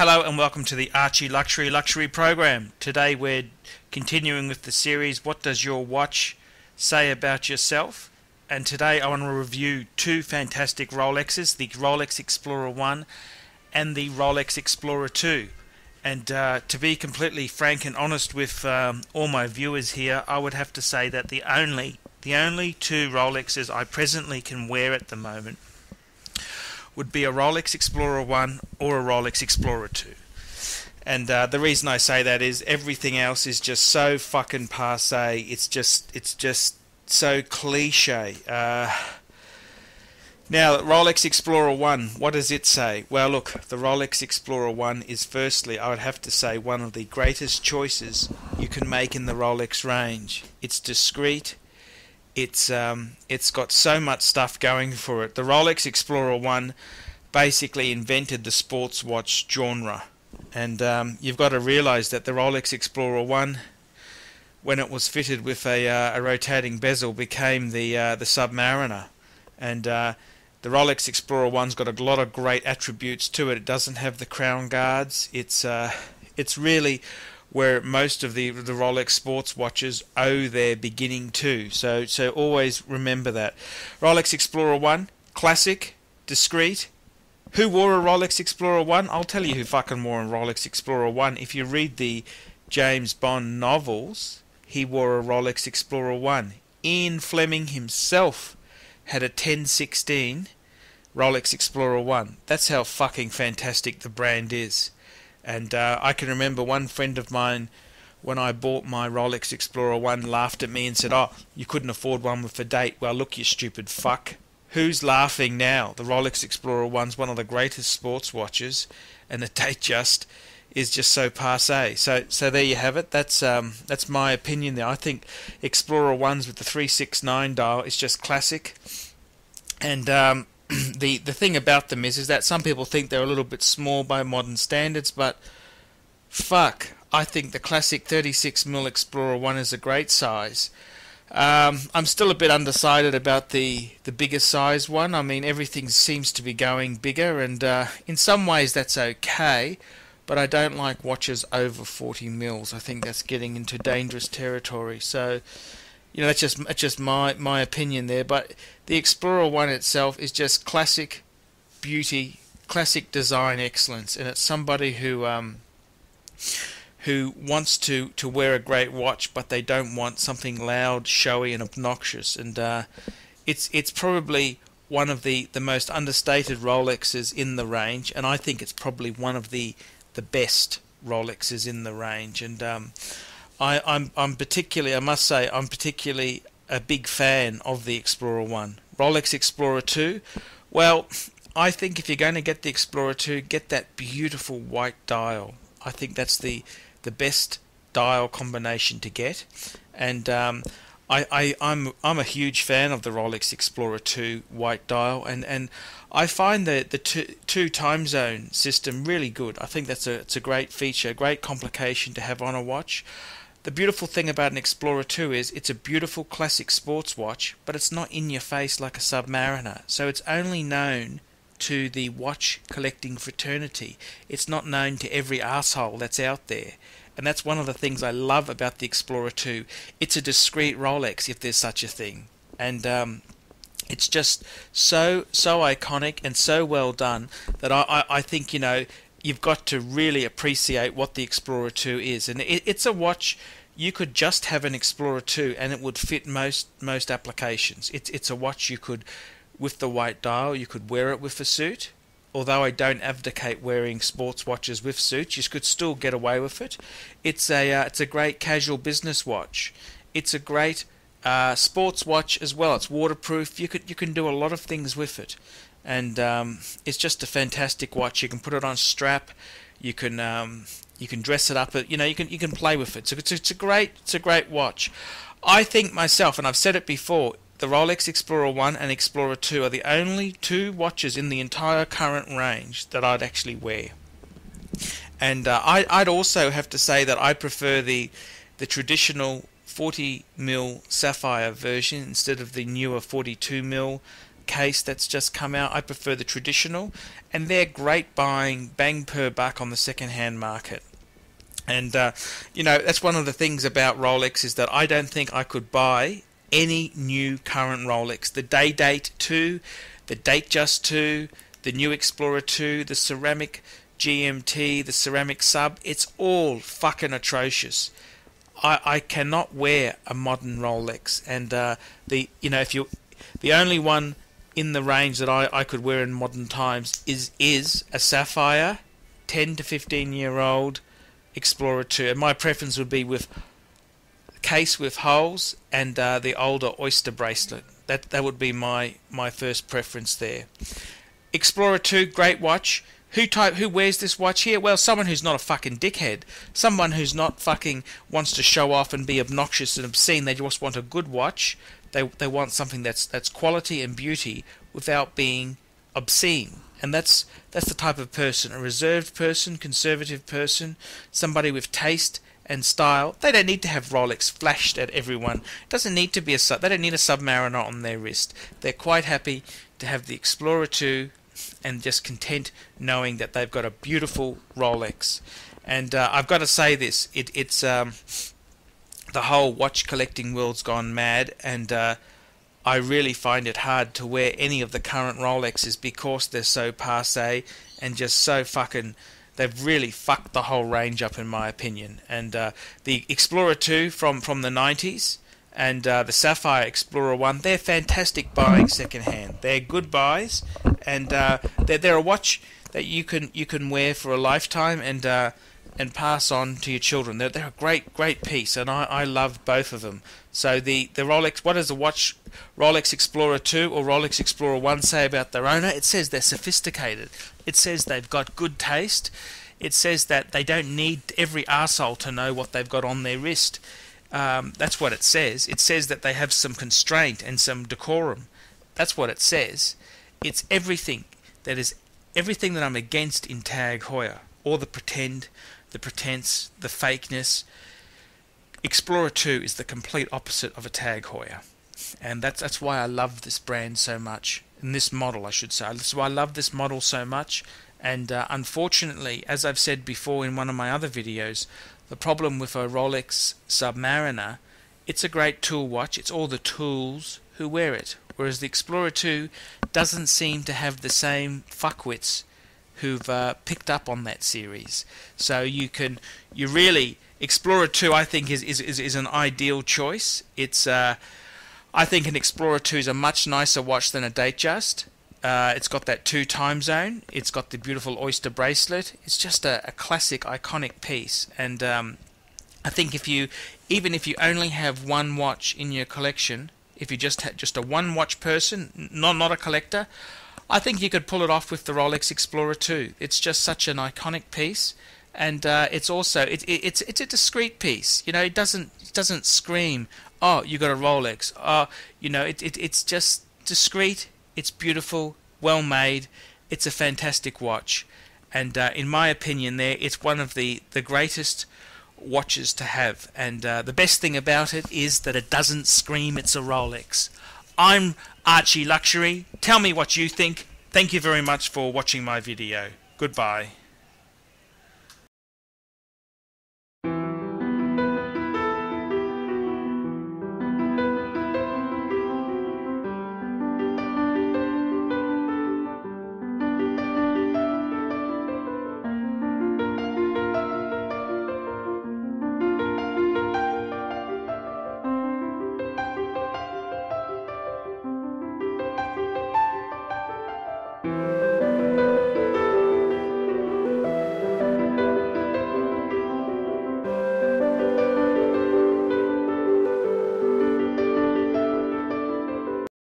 Hello and welcome to the Archie Luxury Luxury program. Today we're continuing with the series What Does Your Watch Say About Yourself? And today I want to review two fantastic Rolexes, the Rolex Explorer 1 and the Rolex Explorer 2. And uh, to be completely frank and honest with um, all my viewers here, I would have to say that the only the only two Rolexes I presently can wear at the moment would be a Rolex Explorer 1 or a Rolex Explorer 2. And uh, the reason I say that is everything else is just so fucking passe. It's just it's just so cliche. Uh, now, Rolex Explorer 1, what does it say? Well, look, the Rolex Explorer 1 is firstly, I would have to say, one of the greatest choices you can make in the Rolex range. It's discreet, it's um, it's got so much stuff going for it. The Rolex Explorer One basically invented the sports watch genre, and um, you've got to realise that the Rolex Explorer One, when it was fitted with a, uh, a rotating bezel, became the uh, the Submariner, and uh, the Rolex Explorer One's got a lot of great attributes to it. It doesn't have the crown guards. It's uh, it's really where most of the the Rolex sports watches owe their beginning to. So so always remember that. Rolex Explorer 1, classic, discreet. Who wore a Rolex Explorer 1? I'll tell you who fucking wore a Rolex Explorer 1. If you read the James Bond novels, he wore a Rolex Explorer 1. Ian Fleming himself had a 1016 Rolex Explorer 1. That's how fucking fantastic the brand is. And uh, I can remember one friend of mine, when I bought my Rolex Explorer 1, laughed at me and said, Oh, you couldn't afford one with a date. Well, look, you stupid fuck. Who's laughing now? The Rolex Explorer 1's one of the greatest sports watches, and the date just is just so passe. So, so there you have it. That's um, that's my opinion there. I think Explorer ones with the 369 dial is just classic, and um, the the thing about them is is that some people think they're a little bit small by modern standards, but fuck, I think the classic 36mm Explorer one is a great size. Um, I'm still a bit undecided about the the bigger size one. I mean, everything seems to be going bigger, and uh, in some ways that's okay. But I don't like watches over 40 mils. I think that's getting into dangerous territory. So you know, that's just that's just my my opinion there. But the Explorer One itself is just classic beauty, classic design excellence, and it's somebody who um, who wants to to wear a great watch, but they don't want something loud, showy, and obnoxious. And uh, it's it's probably one of the, the most understated Rolexes in the range, and I think it's probably one of the the best Rolexes in the range. And um, I, I'm I'm particularly I must say I'm particularly a big fan of the Explorer One. Rolex Explorer Two, well, I think if you're going to get the Explorer Two, get that beautiful white dial. I think that's the the best dial combination to get, and um, I, I I'm I'm a huge fan of the Rolex Explorer 2 white dial, and, and I find the the two, two time zone system really good. I think that's a it's a great feature, a great complication to have on a watch. The beautiful thing about an Explorer 2 is it's a beautiful classic sports watch, but it's not in your face like a Submariner. So it's only known to the watch collecting fraternity. It's not known to every asshole that's out there. And that's one of the things I love about the Explorer 2. It's a discreet Rolex, if there's such a thing. And um, it's just so so iconic and so well done that I, I, I think you know you've got to really appreciate what the Explorer 2 is. And it, it's a watch you could just have an Explorer 2 and it would fit most most applications. It's it's a watch you could with the white dial, you could wear it with a suit. Although I don't advocate wearing sports watches with suits, you could still get away with it. It's a uh, it's a great casual business watch. It's a great uh, sports watch as well. It's waterproof. You could you can do a lot of things with it and um, it's just a fantastic watch. You can put it on strap, you can um, you can dress it up. You know, you can you can play with it. So it's, it's a great it's a great watch. I think myself, and I've said it before, the Rolex Explorer 1 and Explorer 2 are the only two watches in the entire current range that I'd actually wear. And uh, I, I'd also have to say that I prefer the the traditional 40 mil sapphire version instead of the newer 42 mil case that's just come out. I prefer the traditional, and they're great buying, bang per buck on the second-hand market. And uh, you know that's one of the things about Rolex is that I don't think I could buy any new current Rolex. The Day Date 2, the Datejust 2, the new Explorer 2, the ceramic GMT, the ceramic sub, it's all fucking atrocious. I, I cannot wear a modern Rolex, and uh, the you know if you the only one in the range that I, I could wear in modern times is is a sapphire, ten to fifteen year old Explorer two, and my preference would be with case with holes and uh, the older oyster bracelet. That that would be my my first preference there. Explorer 2, great watch. Who type who wears this watch here? Well, someone who's not a fucking dickhead. Someone who's not fucking wants to show off and be obnoxious and obscene. They just want a good watch. They they want something that's that's quality and beauty without being obscene. And that's that's the type of person, a reserved person, conservative person, somebody with taste and style. They don't need to have Rolex flashed at everyone. It doesn't need to be a sub. they don't need a Submariner on their wrist. They're quite happy to have the Explorer 2 and just content knowing that they've got a beautiful Rolex. And uh, I've got to say this: it, it's um, the whole watch collecting world's gone mad, and uh, I really find it hard to wear any of the current Rolexes because they're so passe and just so fucking. They've really fucked the whole range up, in my opinion. And uh, the Explorer 2 from, from the 90s and uh, the Sapphire Explorer 1, they're fantastic buying secondhand. They're good buys, and uh, they're, they're a watch that you can you can wear for a lifetime and uh, and pass on to your children. They're, they're a great great piece, and I, I love both of them. So the, the Rolex, what does the watch Rolex Explorer 2 or Rolex Explorer 1 say about their owner? It says they're sophisticated. It says they've got good taste. It says that they don't need every arsehole to know what they've got on their wrist. Um, that's what it says. It says that they have some constraint and some decorum. That's what it says. It's everything that is everything that I'm against in Tag Heuer. All the pretend, the pretense, the fakeness. Explorer 2 is the complete opposite of a Tag Heuer. And that's that's why I love this brand so much. And this model, I should say. That's why I love this model so much. And uh, unfortunately, as I've said before in one of my other videos, the problem with a Rolex Submariner, it's a great tool watch. It's all the tools who wear it. Whereas the Explorer 2 doesn't seem to have the same fuckwits who've uh, picked up on that series. So you can, you really, Explorer 2 I think is, is, is, an ideal choice. It's, uh, I think an Explorer 2 is a much nicer watch than a Datejust. Uh, it's got that two time zone. It's got the beautiful oyster bracelet. It's just a, a classic, iconic piece. And um, I think if you, even if you only have one watch in your collection, if you just had just a one watch person, not not a collector, I think you could pull it off with the Rolex Explorer 2. It's just such an iconic piece, and uh, it's also it, it, it's it's a discreet piece. You know, it doesn't it doesn't scream, oh, you got a Rolex. Oh, you know, it, it it's just discreet it's beautiful, well made. It's a fantastic watch, and uh, in my opinion, there it's one of the the greatest watches to have. And uh, the best thing about it is that it doesn't scream it's a Rolex. I'm Archie Luxury. Tell me what you think. Thank you very much for watching my video. Goodbye.